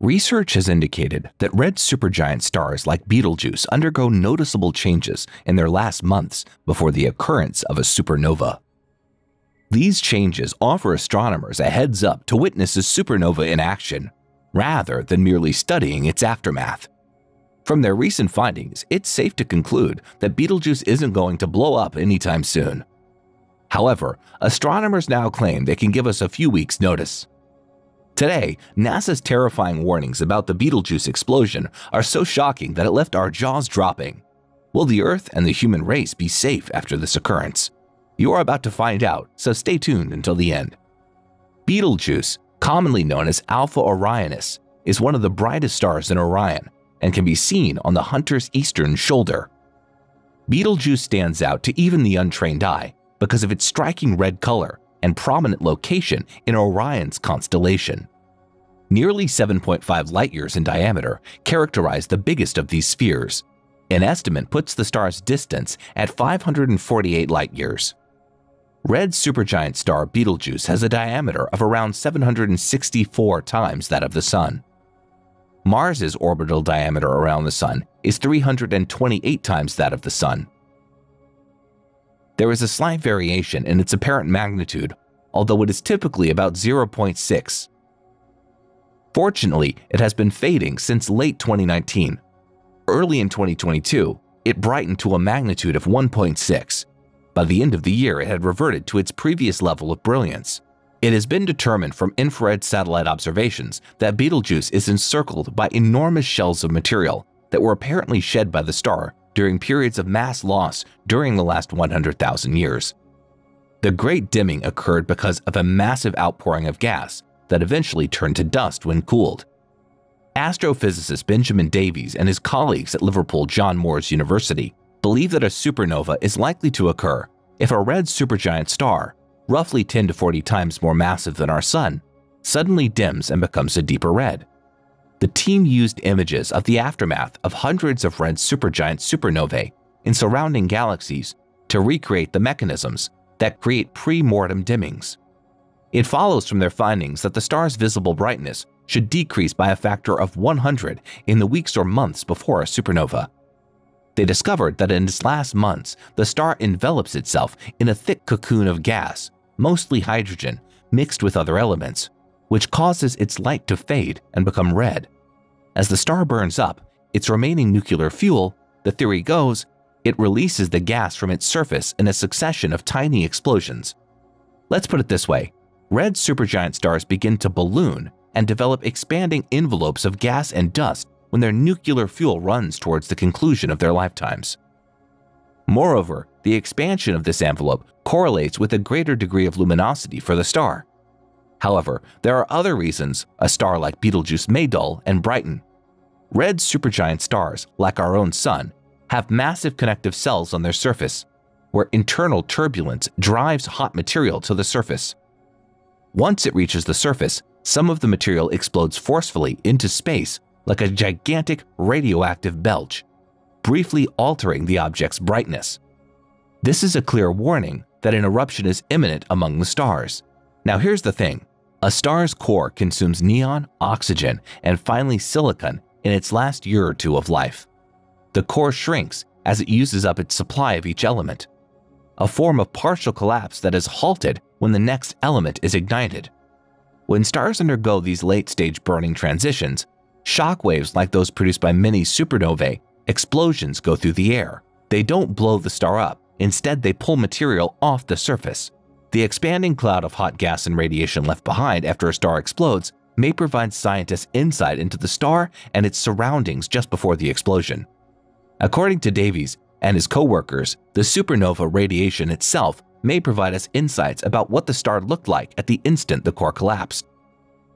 Research has indicated that red supergiant stars like Betelgeuse undergo noticeable changes in their last months before the occurrence of a supernova. These changes offer astronomers a heads up to witness a supernova in action, rather than merely studying its aftermath. From their recent findings, it's safe to conclude that Betelgeuse isn't going to blow up anytime soon. However, astronomers now claim they can give us a few weeks' notice. Today, NASA's terrifying warnings about the Betelgeuse explosion are so shocking that it left our jaws dropping. Will the Earth and the human race be safe after this occurrence? You are about to find out, so stay tuned until the end. Betelgeuse, commonly known as Alpha Orionis, is one of the brightest stars in Orion and can be seen on the Hunter's eastern shoulder. Betelgeuse stands out to even the untrained eye because of its striking red color and prominent location in Orion's constellation. Nearly 7.5 light-years in diameter characterize the biggest of these spheres. An estimate puts the star's distance at 548 light-years. Red supergiant star Betelgeuse has a diameter of around 764 times that of the Sun. Mars's orbital diameter around the Sun is 328 times that of the Sun. There is a slight variation in its apparent magnitude, although it is typically about 0.6. Fortunately, it has been fading since late 2019. Early in 2022, it brightened to a magnitude of 1.6. By the end of the year, it had reverted to its previous level of brilliance. It has been determined from infrared satellite observations that Betelgeuse is encircled by enormous shells of material that were apparently shed by the star during periods of mass loss during the last 100,000 years. The Great Dimming occurred because of a massive outpouring of gas that eventually turned to dust when cooled. Astrophysicist Benjamin Davies and his colleagues at Liverpool John Moores University believe that a supernova is likely to occur if a red supergiant star roughly 10 to 40 times more massive than our Sun, suddenly dims and becomes a deeper red. The team used images of the aftermath of hundreds of red supergiant supernovae in surrounding galaxies to recreate the mechanisms that create pre-mortem dimmings. It follows from their findings that the star's visible brightness should decrease by a factor of 100 in the weeks or months before a supernova. They discovered that in its last months, the star envelops itself in a thick cocoon of gas mostly hydrogen, mixed with other elements, which causes its light to fade and become red. As the star burns up, its remaining nuclear fuel, the theory goes, it releases the gas from its surface in a succession of tiny explosions. Let's put it this way, red supergiant stars begin to balloon and develop expanding envelopes of gas and dust when their nuclear fuel runs towards the conclusion of their lifetimes. Moreover, the expansion of this envelope correlates with a greater degree of luminosity for the star. However, there are other reasons a star like Betelgeuse may dull and brighten. Red supergiant stars, like our own Sun, have massive connective cells on their surface, where internal turbulence drives hot material to the surface. Once it reaches the surface, some of the material explodes forcefully into space like a gigantic radioactive belch, briefly altering the object's brightness. This is a clear warning that an eruption is imminent among the stars. Now here's the thing. A star's core consumes neon, oxygen, and finally silicon in its last year or two of life. The core shrinks as it uses up its supply of each element, a form of partial collapse that is halted when the next element is ignited. When stars undergo these late-stage burning transitions, shock waves like those produced by many supernovae explosions go through the air. They don't blow the star up, Instead, they pull material off the surface. The expanding cloud of hot gas and radiation left behind after a star explodes may provide scientists insight into the star and its surroundings just before the explosion. According to Davies and his co-workers, the supernova radiation itself may provide us insights about what the star looked like at the instant the core collapsed.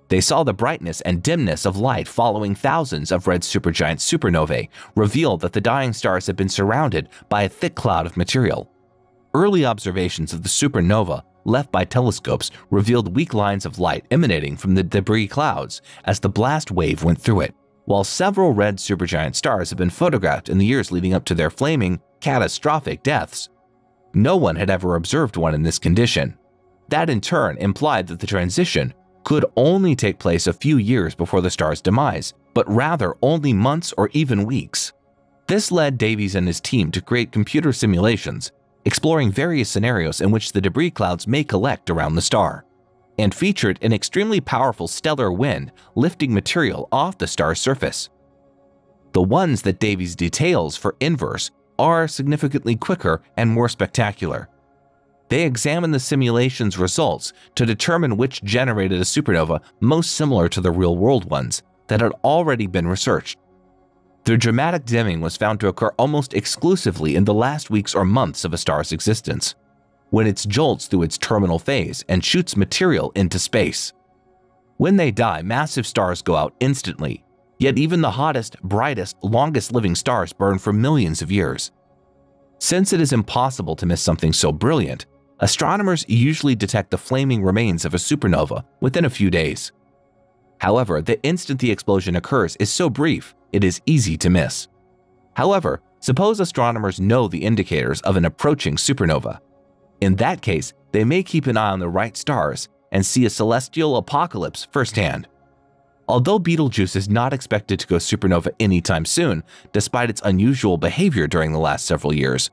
They saw the brightness and dimness of light following thousands of red supergiant supernovae reveal that the dying stars had been surrounded by a thick cloud of material. Early observations of the supernova left by telescopes revealed weak lines of light emanating from the debris clouds as the blast wave went through it. While several red supergiant stars have been photographed in the years leading up to their flaming, catastrophic deaths, no one had ever observed one in this condition. That in turn implied that the transition could only take place a few years before the star's demise, but rather only months or even weeks. This led Davies and his team to create computer simulations, exploring various scenarios in which the debris clouds may collect around the star, and featured an extremely powerful stellar wind lifting material off the star's surface. The ones that Davies details for Inverse are significantly quicker and more spectacular, they examined the simulation's results to determine which generated a supernova most similar to the real-world ones that had already been researched. The dramatic dimming was found to occur almost exclusively in the last weeks or months of a star's existence, when it jolts through its terminal phase and shoots material into space. When they die, massive stars go out instantly, yet even the hottest, brightest, longest-living stars burn for millions of years. Since it is impossible to miss something so brilliant, astronomers usually detect the flaming remains of a supernova within a few days. However, the instant the explosion occurs is so brief, it is easy to miss. However, suppose astronomers know the indicators of an approaching supernova. In that case, they may keep an eye on the right stars and see a celestial apocalypse firsthand. Although Betelgeuse is not expected to go supernova anytime soon, despite its unusual behavior during the last several years,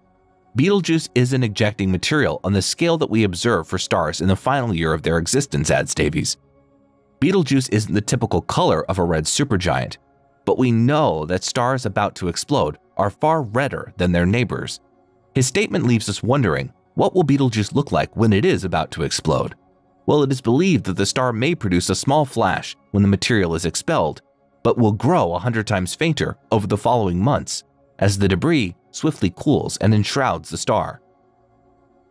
Betelgeuse isn't ejecting material on the scale that we observe for stars in the final year of their existence, adds Davies. Betelgeuse isn't the typical color of a red supergiant, but we know that stars about to explode are far redder than their neighbors. His statement leaves us wondering, what will Betelgeuse look like when it is about to explode? Well, it is believed that the star may produce a small flash when the material is expelled, but will grow a hundred times fainter over the following months as the debris swiftly cools and enshrouds the star.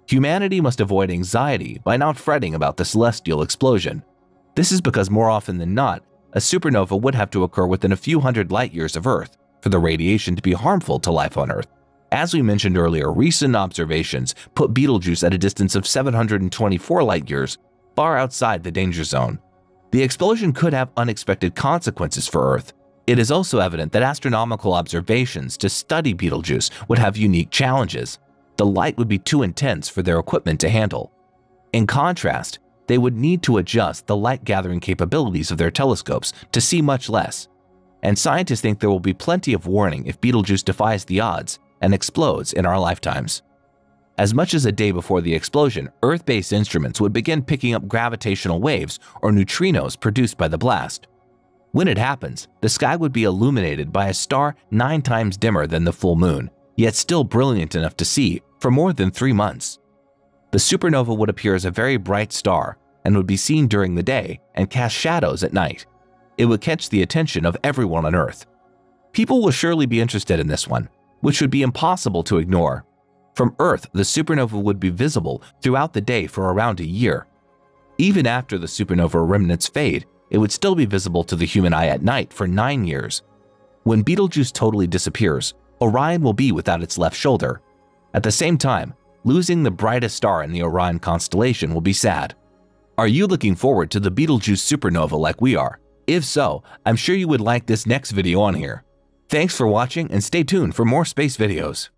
Humanity must avoid anxiety by not fretting about the celestial explosion. This is because more often than not, a supernova would have to occur within a few hundred light years of Earth for the radiation to be harmful to life on Earth. As we mentioned earlier, recent observations put Betelgeuse at a distance of 724 light years, far outside the danger zone. The explosion could have unexpected consequences for Earth, it is also evident that astronomical observations to study Betelgeuse would have unique challenges. The light would be too intense for their equipment to handle. In contrast, they would need to adjust the light-gathering capabilities of their telescopes to see much less. And scientists think there will be plenty of warning if Betelgeuse defies the odds and explodes in our lifetimes. As much as a day before the explosion, Earth-based instruments would begin picking up gravitational waves or neutrinos produced by the blast. When it happens, the sky would be illuminated by a star nine times dimmer than the full moon, yet still brilliant enough to see for more than three months. The supernova would appear as a very bright star and would be seen during the day and cast shadows at night. It would catch the attention of everyone on Earth. People will surely be interested in this one, which would be impossible to ignore. From Earth, the supernova would be visible throughout the day for around a year. Even after the supernova remnants fade, it would still be visible to the human eye at night for nine years. When Betelgeuse totally disappears, Orion will be without its left shoulder. At the same time, losing the brightest star in the Orion constellation will be sad. Are you looking forward to the Betelgeuse supernova like we are? If so, I'm sure you would like this next video on here. Thanks for watching and stay tuned for more space videos.